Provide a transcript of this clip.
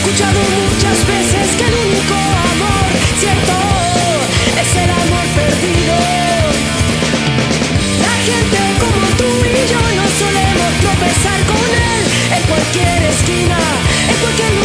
escuchado muchas veces que el único amor cierto es el amor perdido. La gente como tú y yo no solemos tropezar con él en cualquier esquina, en cualquier lugar.